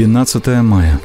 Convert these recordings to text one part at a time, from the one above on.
12 мая.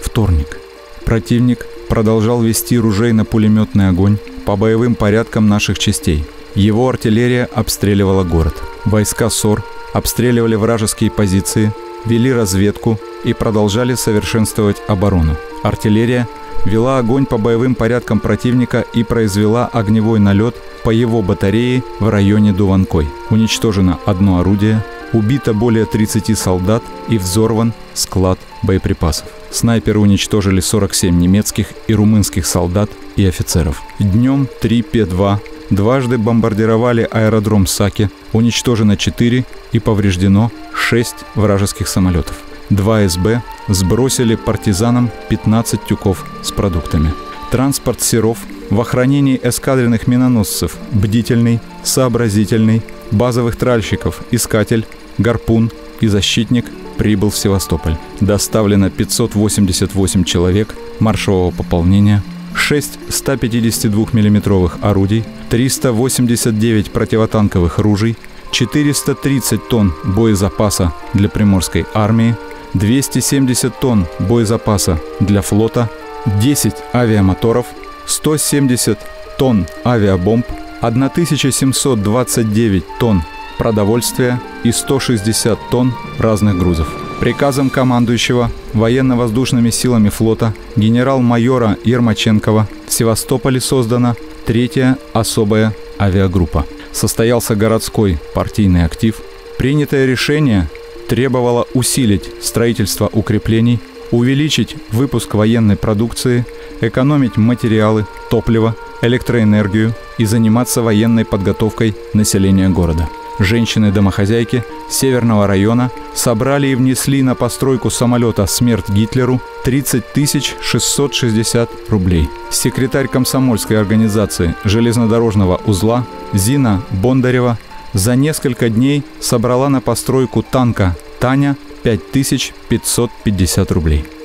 Вторник. Противник продолжал вести ружейно-пулеметный огонь по боевым порядкам наших частей. Его артиллерия обстреливала город. Войска СОР обстреливали вражеские позиции, вели разведку и продолжали совершенствовать оборону. Артиллерия вела огонь по боевым порядкам противника и произвела огневой налет по его батарее в районе Дуванкой. Уничтожено одно орудие, убито более 30 солдат и взорван склад боеприпасов. Снайперы уничтожили 47 немецких и румынских солдат и офицеров. Днем 3 П-2 дважды бомбардировали аэродром Саки, уничтожено 4 и повреждено 6 вражеских самолетов. 2 СБ сбросили партизанам 15 тюков с продуктами. Транспорт Серов в охранении эскадренных миноносцев «Бдительный», «Сообразительный», базовых тральщиков «Искатель», «Гарпун» и «Защитник» прибыл в Севастополь. Доставлено 588 человек маршевого пополнения, 6 152 миллиметровых орудий, 389 противотанковых ружей, 430 тонн боезапаса для Приморской армии, 270 тонн боезапаса для флота, 10 авиамоторов, 170 тонн авиабомб, 1729 тонн продовольствия и 160 тонн разных грузов. Приказом командующего военно-воздушными силами флота генерал-майора Ермаченкова в Севастополе создана третья особая авиагруппа. Состоялся городской партийный актив. Принятое решение требовало усилить строительство укреплений, увеличить выпуск военной продукции, экономить материалы, топливо, электроэнергию и заниматься военной подготовкой населения города – женщины-домохозяйки Северного района собрали и внесли на постройку самолета «Смерть Гитлеру» 30 660 рублей. Секретарь комсомольской организации железнодорожного узла Зина Бондарева за несколько дней собрала на постройку танка «Таня» 5550 рублей.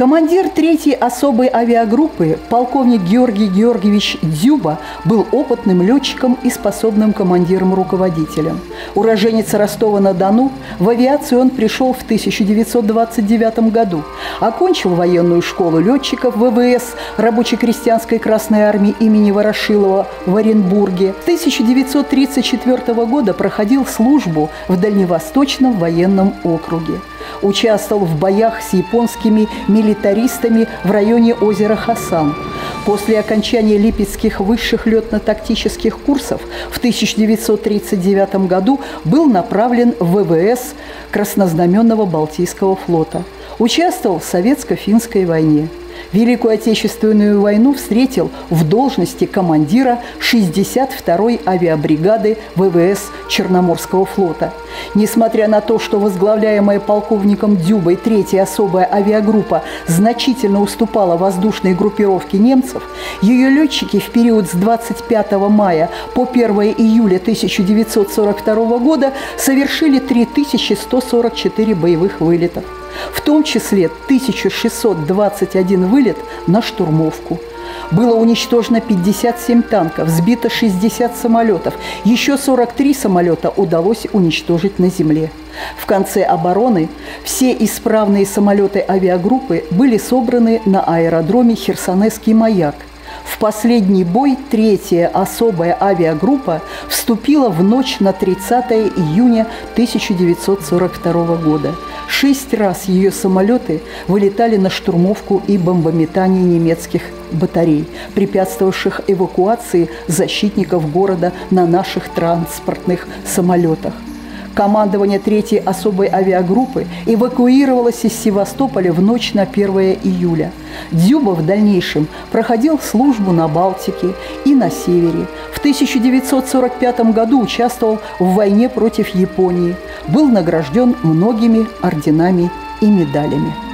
Командир третьей особой авиагруппы, полковник Георгий Георгиевич Дзюба, был опытным летчиком и способным командиром-руководителем. Уроженец Ростова-на-Дону, в авиацию он пришел в 1929 году. Окончил военную школу летчиков ВВС рабоче-крестьянской Красной Армии имени Ворошилова в Оренбурге. С 1934 года проходил службу в Дальневосточном военном округе участвовал в боях с японскими милитаристами в районе озера Хасан. После окончания Липецких высших летно-тактических курсов в 1939 году был направлен в ВВС Краснознаменного Балтийского флота. Участвовал в Советско-финской войне – Великую Отечественную войну встретил в должности командира 62-й авиабригады ВВС Черноморского флота. Несмотря на то, что возглавляемая полковником Дюбой третья особая авиагруппа значительно уступала воздушной группировке немцев, ее летчики в период с 25 мая по 1 июля 1942 года совершили 3144 боевых вылетов в том числе 1621 вылет на штурмовку. Было уничтожено 57 танков, сбито 60 самолетов. Еще 43 самолета удалось уничтожить на земле. В конце обороны все исправные самолеты авиагруппы были собраны на аэродроме Херсонесский маяк – в последний бой третья особая авиагруппа вступила в ночь на 30 июня 1942 года. Шесть раз ее самолеты вылетали на штурмовку и бомбометание немецких батарей, препятствовавших эвакуации защитников города на наших транспортных самолетах командование третьей особой авиагруппы эвакуировалось из Севастополя в ночь на 1 июля. Дзюба в дальнейшем проходил службу на Балтике и на Севере. В 1945 году участвовал в войне против Японии. Был награжден многими орденами и медалями.